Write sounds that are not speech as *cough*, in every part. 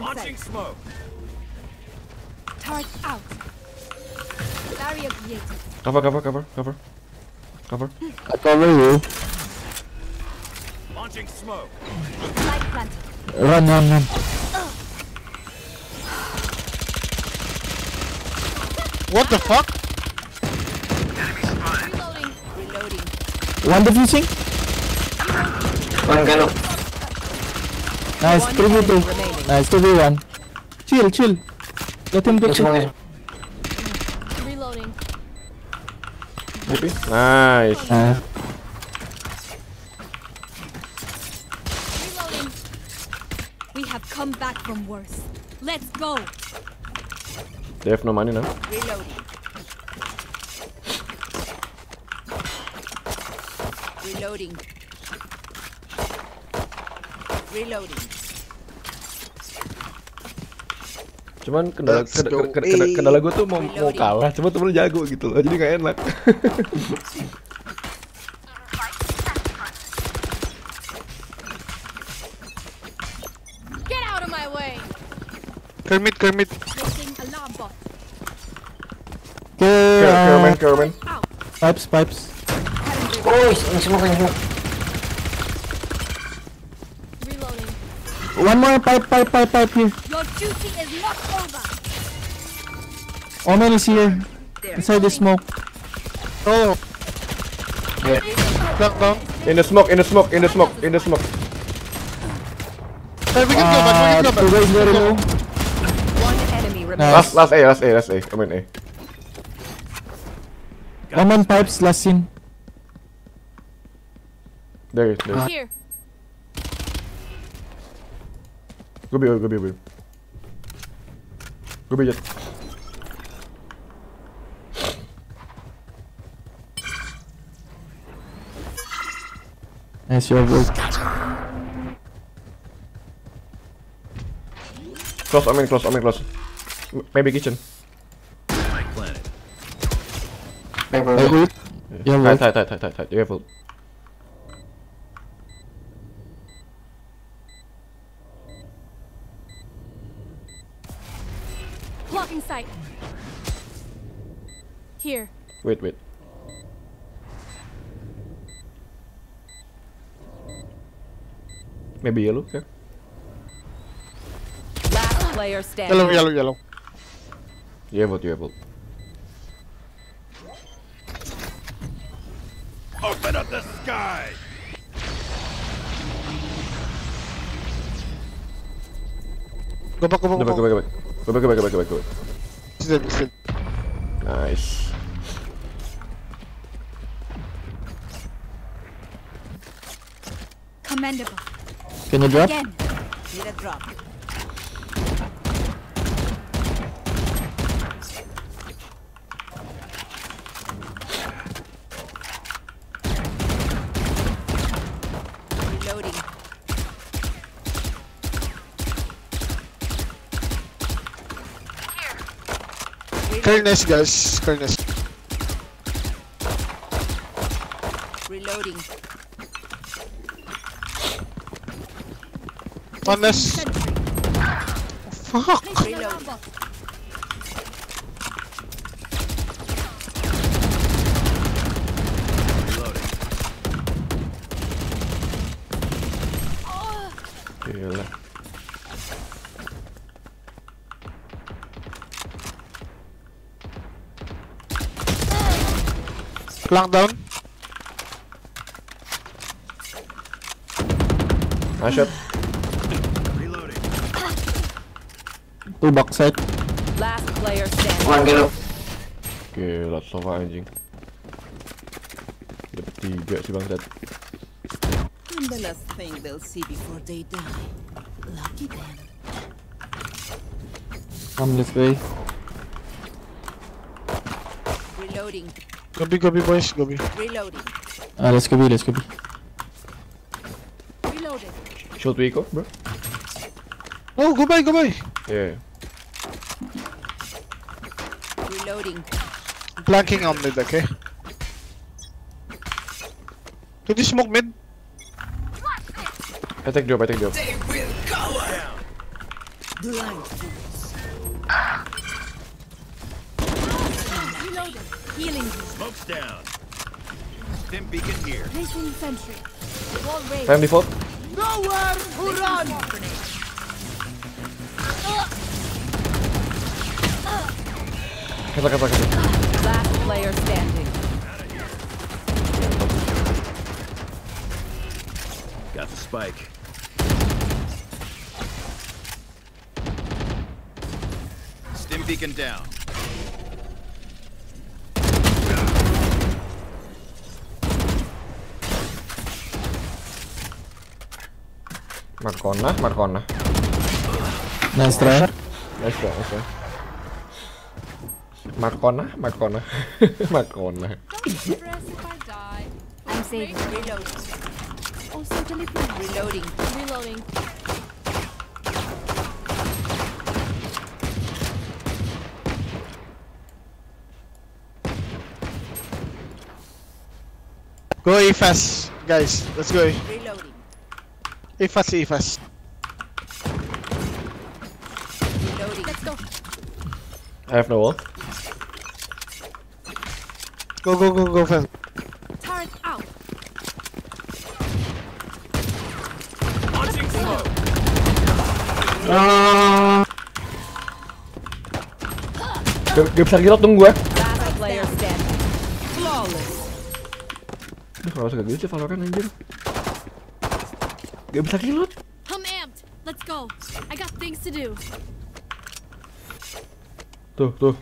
Launching smoke. Turret out. Barrier created. Cover, cover, cover, cover. Cover. I cover you. Launching smoke. Light planted. Run, run, run. What the fuck? Reloading. Reloading. One defusing. One gano. Nice, One 3v2. Enemy remaining. Nice, 2v1. Chill, chill. Let him get Yes, it. Reloading. TP. Nice. Uh, Reloading. We have come back from worse. Let's go. They have no money now. Reloading. Reloading. Reloading. cuman kendala kendala, kendala, kendala gue tuh mau, mau kalah cuma temen jago gitu loh jadi gak enak *laughs* Kermit, Kermit. Kermit, Kermit. Pipes, pipes. Oh, ini semua, ini semua. One more pipe, pipe, pipe, pipe here. Your duty is not over. Omen is here. Inside the smoke. Oh, Yeah. knock down. In the smoke, in the smoke, in the smoke, in the smoke. Hey, we can go back, we Uh, can go two guys very back. low. One enemy remaining. Nice. Last, last A, last A, last A. I mean A. Omen pipes, last scene. There, there. Here. Go B, go B, go B. Go B Jett. Nice, your work. Close, I mean close, I mean close. M- Maybe kitchen. Spike planted. Back, I back, back. good. Your Tight, tight, tight, tight, tight, tight. You have ult. Blocking sight. Here. Wait, wait. Maybe yellow, yeah. Last player standing. Yellow, yellow, yellow. You have ult, you have ult. Open up the sky. Go back, go back, Go back, go back, go back. Go back, go back, go back, go back, go back. He's dead, he's dead. Nice. Commendable. Can you drop? Again. Need a drop. Reloading. Kerness, guys. Kerness. on this. Oh, fuck. Down. Nice. Two backside. Last player standing. One gano. Gila, sofa anjing. Dapat tiga sih bangsat. I'm the last thing they'll see before they die. Lucky them. Come this way. Reloading. Go B, go B, boys. Go B. Reloading. Ah, let's go B, let's go B. Reloading. Should we go, bro? Oh, go by, go by. Yeah. Planking on mid, okay? Did you smoke mid? I take drop, I take drop. Blind fools. Reloading. Healing. Smoke's down. Stim beacon here. Placing sentry. Wall raised. Time default. Kata kata kata. Last player standing. Got the spike. Stim beacon down. Markona, Markona. Nice try. Nice try, nice try. Markona, Markona, *laughs* Markona. Don't stress if I die. I'm saving. Reloading. Also delivery. Reloading. Reloading. Go A fast, guys. Let's go. A. Reloading. Fast, A fast. Reloading. Let's go. I have no wall. Go, go, go, go fast. Turret out. Launching smoke. Gak, gak bisa gila tunggu gue. Aduh, kalau gak gitu sih Valorant anjir. Gak bisa kill I'm amped. Let's go. I got things to do. Tuh, tuh.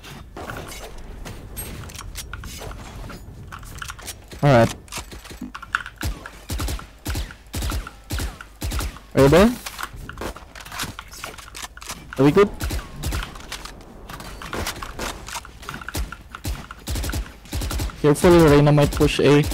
Alright. Are you there? Are we good? Careful, Reyna might push A.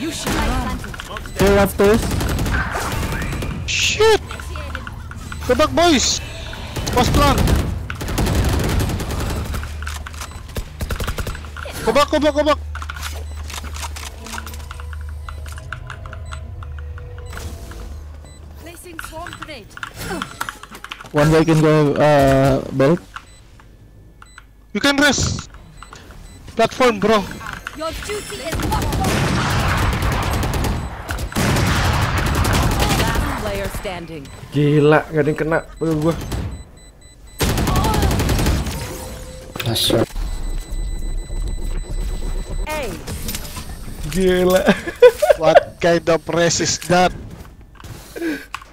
You should upstairs. Shit! Go back, boys! Post plan! Go back, go back, go back! Placing swarm grenade. One guy can go uh belt. You can rest! Platform, bro! Your duty is not Gila, gak ada yang kena. Aduh gue. Nice shot. A. Gila. *laughs* What kind of rest is that?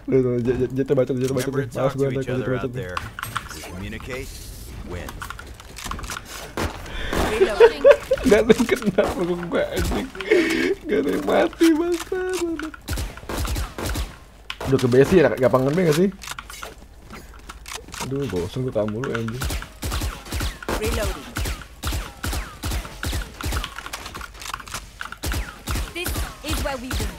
Tuh, jatuh batu, jatuh Maaf gue, each jatuh communicate, win. *laughs* Gak ada yang kena gue anjing. Gak ada yang mati bangsa. Udah ke besi ya, gampang ngembe gak sih? Aduh, bosan gue tamu lu anjing. Reloading. This is where we win.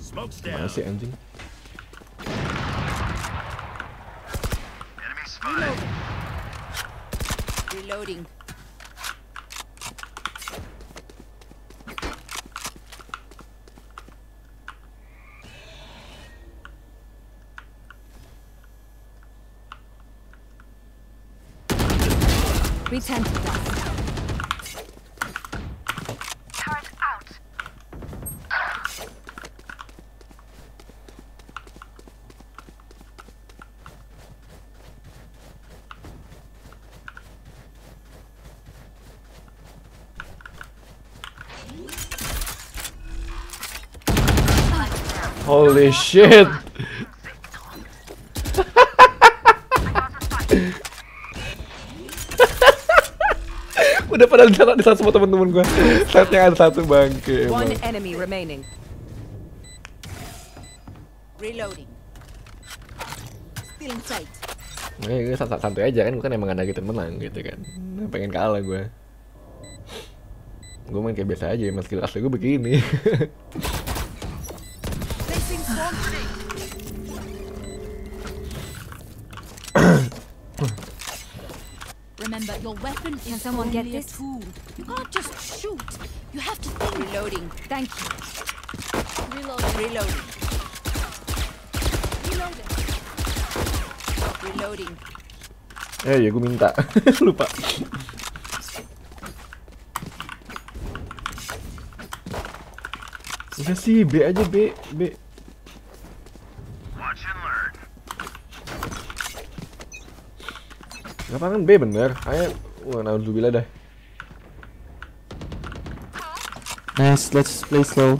Smoke's Mana down. sih anjing? Reloading. Return to dust. Holy shit! *laughs* Udah pada di sana di sana semua temen-temen gue. Setnya ada satu bangke. One enemy remaining. Reloading. Feeling sight. Makanya gue sant- santai aja kan, gue kan emang ada gitu menang gitu kan Pengen kalah gue Gue main kayak biasa aja, emang skill asli gue begini *laughs* your weapon is Can someone get only this? tool. You can't just shoot. You have to think. Reloading. Thank you. Reloading. Reloading. Reloading. Reloading. Eh ya gue minta, *laughs* lupa Udah sih, B aja B, B Gak B bener, ayo Wah, naudzubillah dah Nice, let's play slow.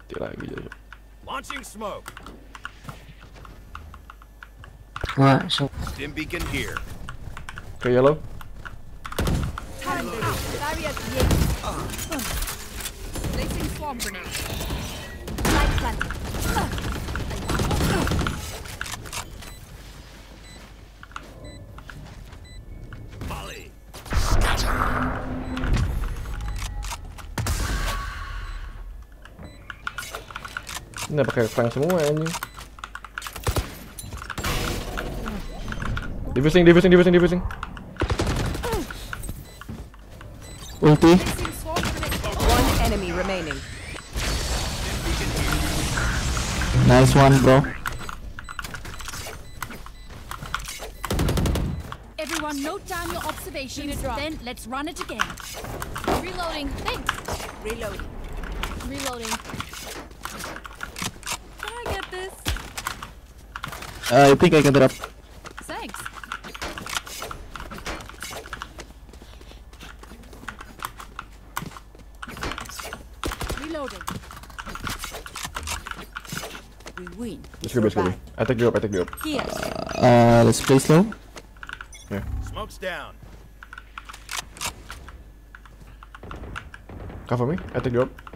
Mati lagi jadi Launching smoke. Wah, so Stim beacon here. Oke, yellow Placing swarm grenade. Light planted. Ini pakai perang semua anjing Diffusing, diffusing, diffusing, diffusing Ulti. Placing swarm grenade. One enemy remaining. Nice one, bro. Everyone note down your observations. Then let's run it again. Reloading. Thanks. Reloading. Reloading. Can I get this? Uh, I think I can drop. Thanks. Reloading. We win. Let's go, let's go, Survive. I take drop, I take drop Here. Uh, let's play slow. Here. Smoke's down. Cover me, I take drop Launching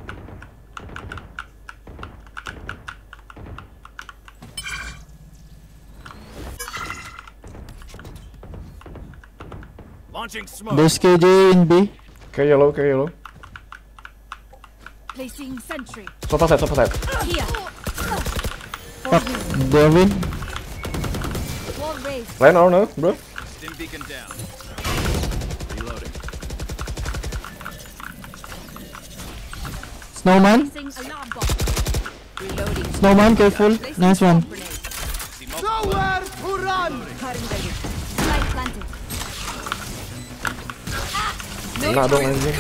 There's KJ in B. K yellow, K yellow. Placing sentry. Top side, top side. Here. Fuck, Devin. Right on, no, bro. Snowman. Snowman, careful. Nice one. Nowhere to run. Kena dong anjing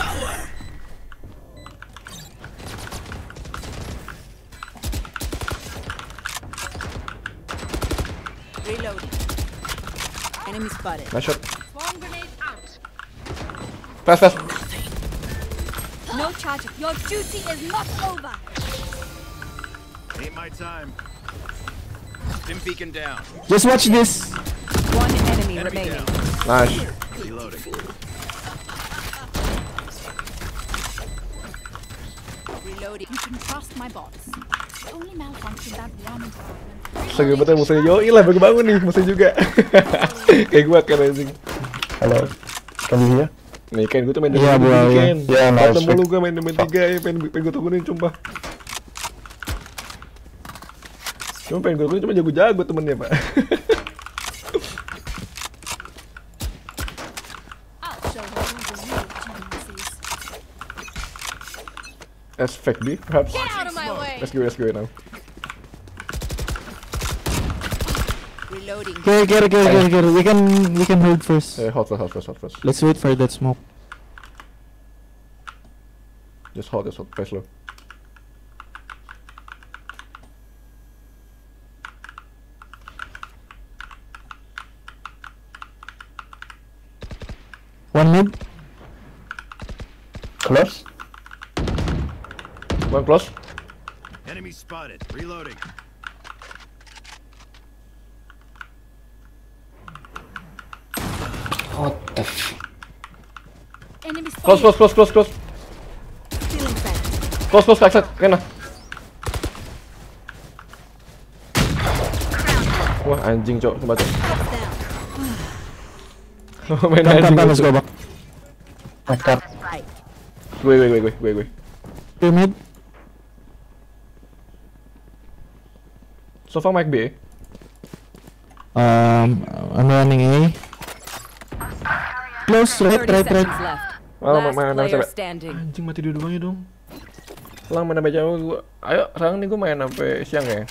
Reloading. Enemy spotted. Nice shot Swarm grenade out. Fast, fast No charging. Your duty is not over. Ain't my time. Stim beacon down. Just watch this. One enemy Enemy remaining. down. Nice Reloading. Seger betul musuhnya. Yoi lah baru bangun nih musuh juga. *laughs* Kayak gua kan anjing. Hello. Can you hear? Nih kan gua tuh main gini, iya. Ken. Iya, nice. Mulu gua main main tiga ya pengen, pengen gua turunin sumpah. Cuma pengen gua turunin cuma jago-jago temennya pak *laughs* As fake B perhaps Get out of my way. Let's go let's go now Reloading. Here, here, here, here, here. We can, we can hold first. Eh hot first hot first hot first Let's wait for that smoke. Just hold just hot play slow Close. Enemy spotted. Reloading. What the f Enemy Close, close, close, close, close. Close, close, close, close, close, Wah, anjing, cok. Coba, cok. *laughs* Main anjing. Let's go, bang. Backup. Gue, gue, gue, gue, gue, mid. So far Mike B. Um, I'm running A. Close, right, 30 right. Malah main sampai standing. anjing mati dua-duanya dong. Lang main sampai jauh gua. Ayo, sekarang nih gua main sampai siang ya.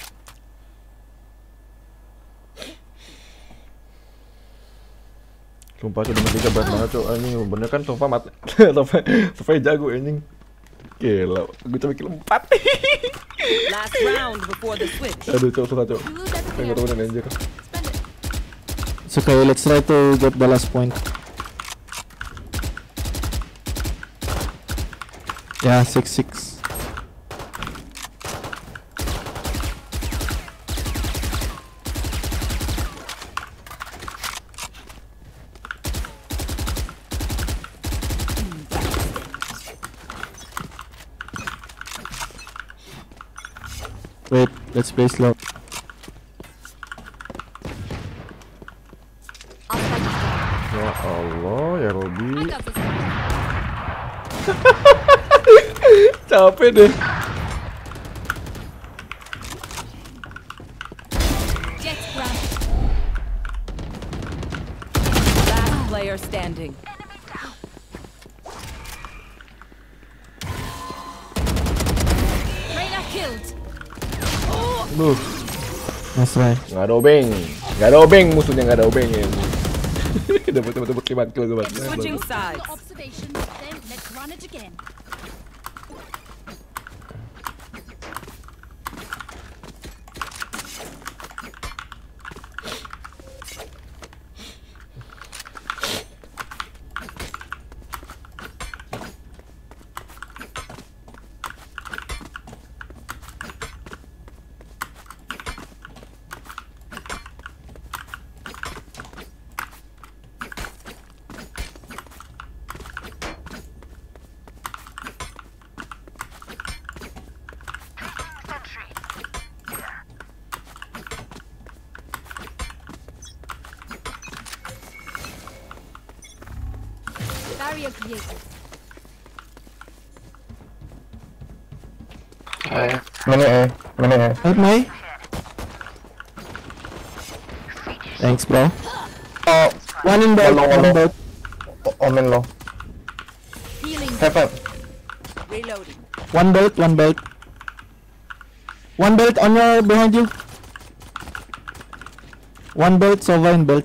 Sumpah sudah mati berat banget cok anjing bener kan Sofa mat *laughs* Sofa Sofa jago anjing Gila, gue coba kill 4 *laughs* Last round before the switch. Aduh cok, susah cok You lose Kayak everything gak tau else. anjir Spend. It's okay, let's try to get the last point. Yeah, 6-6. Wait, let's play slow. I'll fight this Ya Allah, ya Robi one. I. Capek deh gak ada obeng. Gak ada obeng musuhnya, gak ada obeng ya. *laughs* Dapat dapat dapat 5 kill gue Barrier created. Many A. Many A. Help me. Thanks, bro. Oh, One in boat, One one low, in boat. oh, Omen low. Healing. Heaven. Reloading. One belt, one belt. One belt on your behind you. One belt, Sova in belt.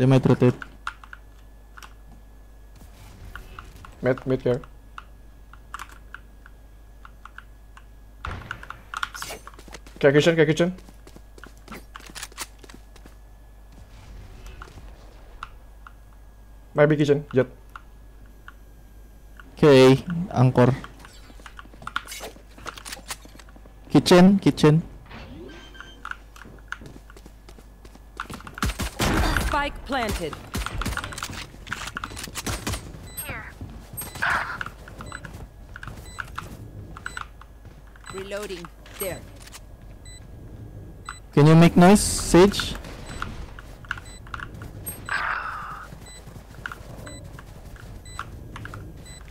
They might rotate. Mid, mid here Kayak kitchen, kayak kitchen Maybe kitchen, jet Okay, anchor. Kitchen, kitchen. Spike planted. Reloading. There. Can you make noise, Sage?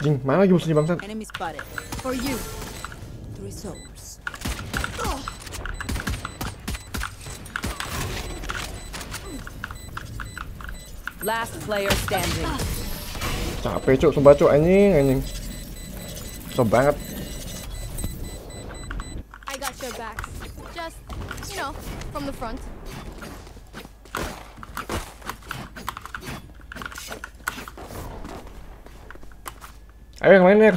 Jing, mana lagi musuhnya bangsat? Enemy spotted. For you. Three souls. Last player standing. Capek cuk, sumpah cuk, anjing, anjing banget I got your backs. Just, you know, from the front. Ayo yang Ner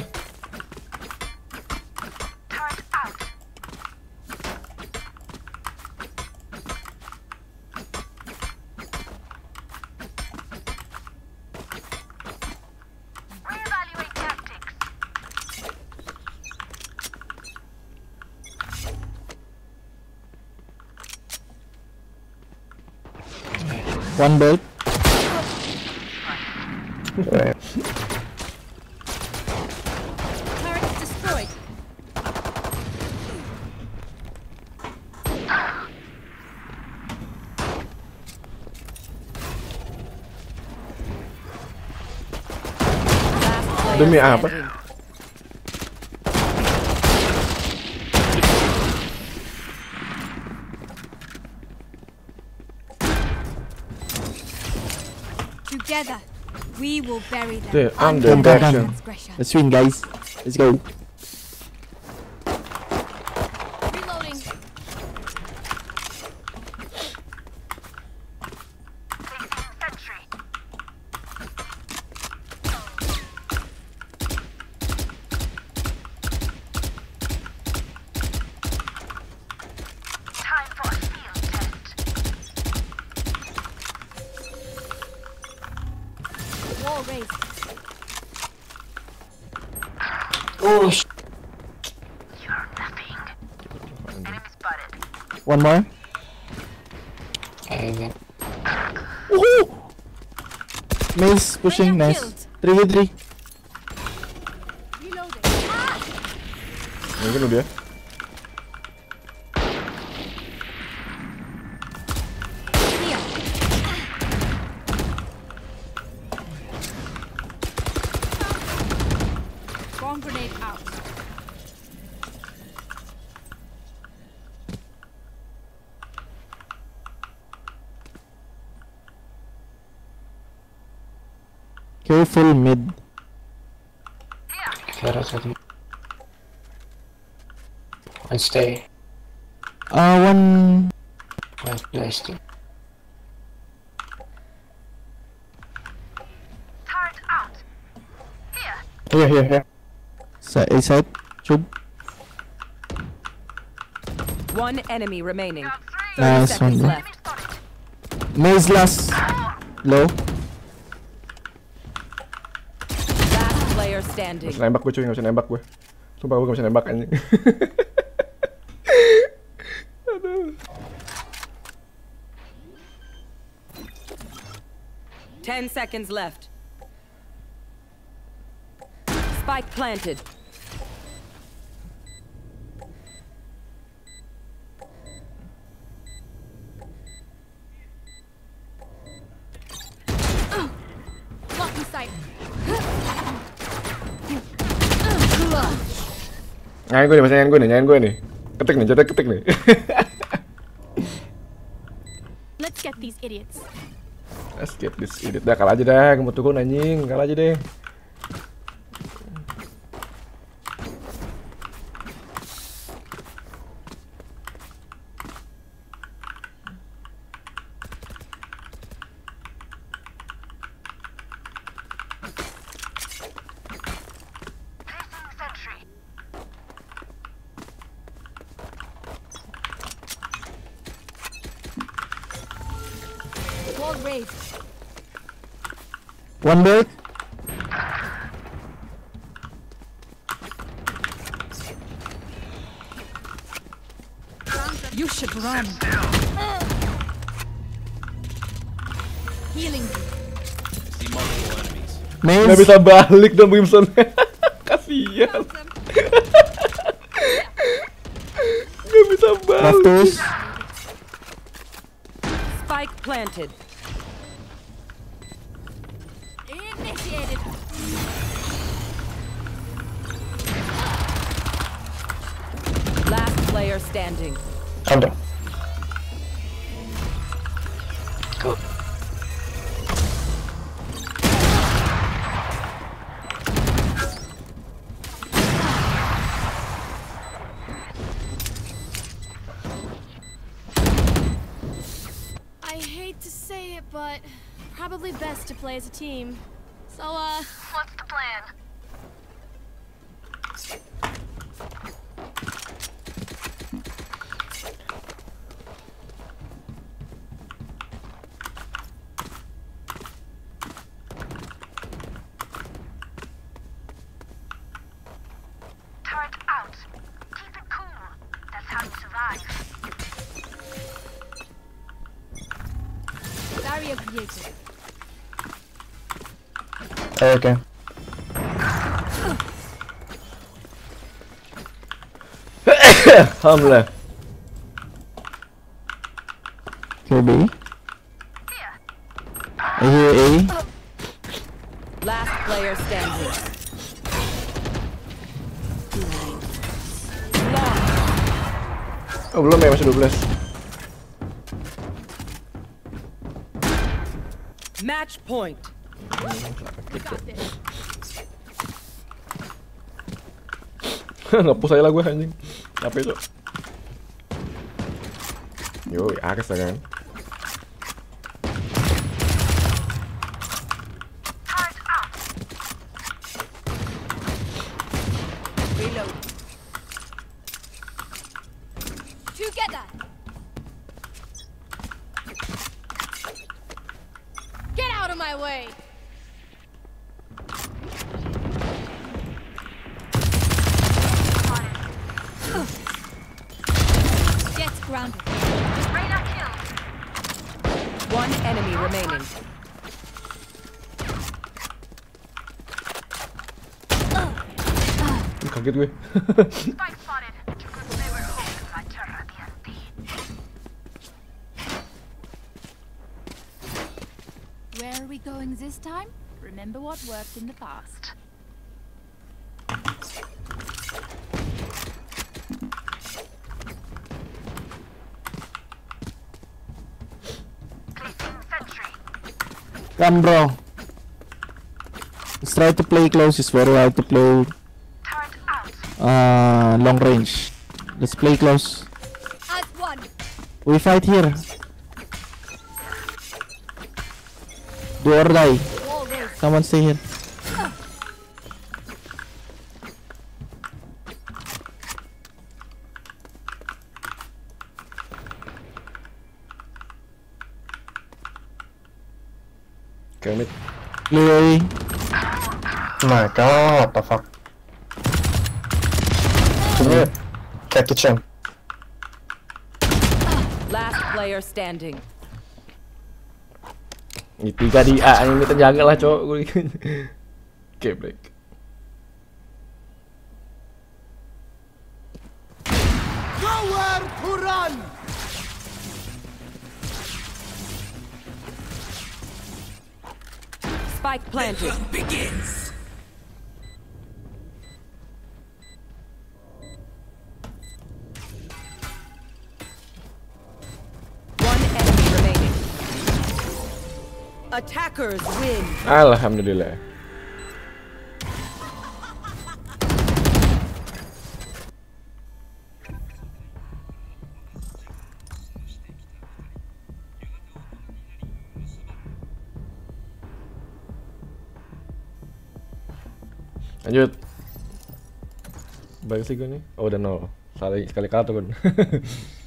One belt. Right. Turret destroyed. Demi? We will bury them. Dude, I'm the. Let's win, guys. Let's go. Pushing, nice. killed. 3v3. Reloading. Mungkin udah. Careful mid. Kira tadi. One stay. Uh, one. One place to. Here, here, here. Sa A side. Should. One enemy remaining. Nice one, bro. Maze last. Low. Last player standing. Gak bisa nembak gue cuy, gak bisa nembak gue. Sumpah gue gak bisa nembak anjing. *laughs* Ten seconds left. Spike planted. Oh. Lucky sight. Nyanyi gue nih, masih nyanyi gue nih, nyanyi gue nih. Ketik nih, jadi ketik nih. *laughs* Let's get these idiots. Let's get this idiot. Dah kalah aja dah, gue mau turun anjing, kalah aja deh. Gak bisa balik dong Brimson. *laughs* Kasian. Gak bisa balik. Spike planted. Initiated. Last player standing. Ada. Play as a team. So, uh, what's the plan? Turret out. Okay. Hamle. Here B. I hear A. Last player standing. Oh belum ya masih 12 Match point Ngepus aja lah gue anjing. Capek cok. Yo, Ares lah kan turret BNP. Where are we going this time? Remember what worked in the past. Come, bro. Let's try to play close. It's very hard to play Turret out. Uh, long range. Let's play close. As one. We fight here. Do or die. Wall raised. Someone stay here. Kayak mid Clear My god, the fuck. Commit. Cat kitchen. Last player standing. Ini tiga di A ini kita jaga lah cowok Oke *laughs* break Alhamdulillah. Lanjut. Baik sih gue nih. Oh udah nol. Salah sekali kartu kan *laughs*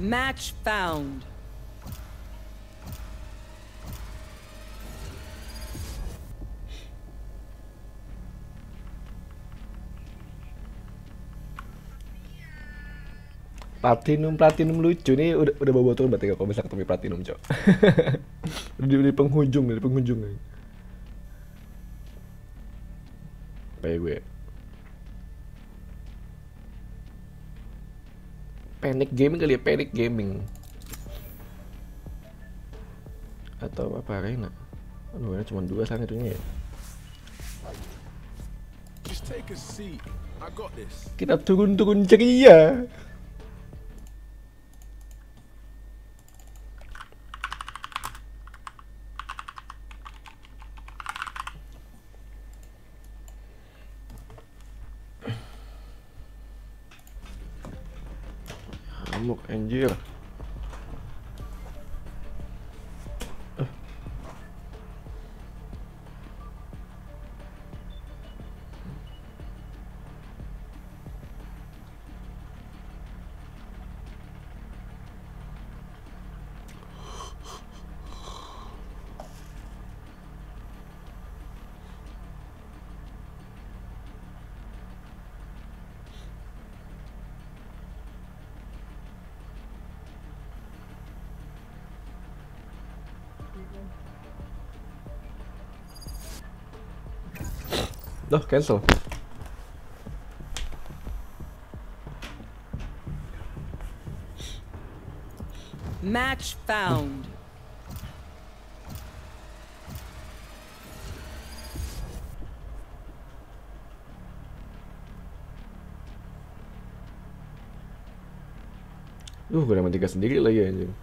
Match found. Platinum, platinum lucu nih udah udah bawa turun berarti kalau bisa ketemu platinum cok. *laughs* di, di penghujung di penghujung. Kayak gue. Panic gaming kali ya, panic gaming. Atau apa arena? Aduh, cuma dua sang itunya ya. Just take a seat. I got this. Kita turun-turun ceria. Loh, cancel. Match found. Duh, gue dapat tiga sendiri lagi anjing.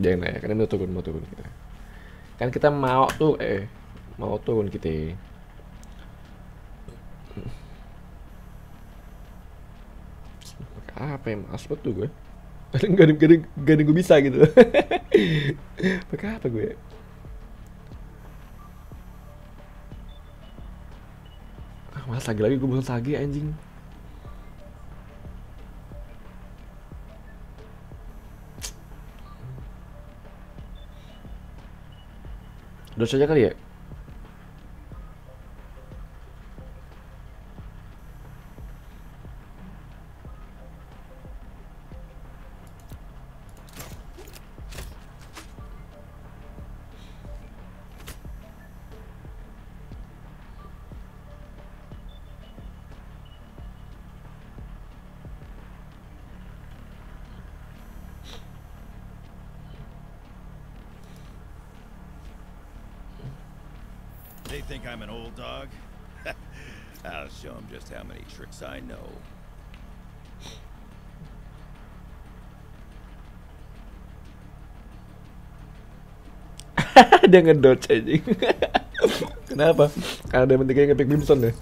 Jangan lah ya, kan ini mau turun, mau turun kita. Kan kita mau tuh, eh, mau turun kita. Pakai mas tuh gue. Ada, gak ada, gak ada, gue bisa gitu. *laughs* Pakai apa gue? Ah, mas lagi lagi gue bosan lagi anjing. Udah saja kali ya? Just how many tricks I know. *laughs* Dia ngedodge anjing. *laughs* Kenapa? Karena dia mentingnya ngepick Bimson ya.